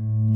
you